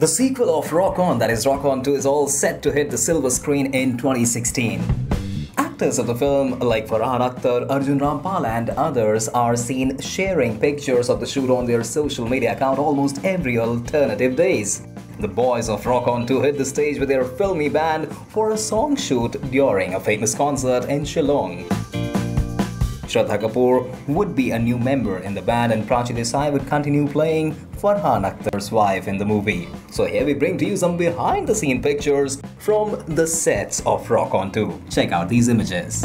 The sequel of Rock On, that is Rock On 2, is all set to hit the silver screen in 2016. Actors of the film like Farhan Akhtar, Arjun Rampal and others are seen sharing pictures of the shoot on their social media account almost every alternative days. The boys of Rock On 2 hit the stage with their filmy band for a song shoot during a famous concert in Shillong. Shraddha Kapoor would be a new member in the band and Prachi Desai would continue playing Farhan Akhtar's wife in the movie. So here we bring to you some behind the scene pictures from the sets of Rock On 2. Check out these images.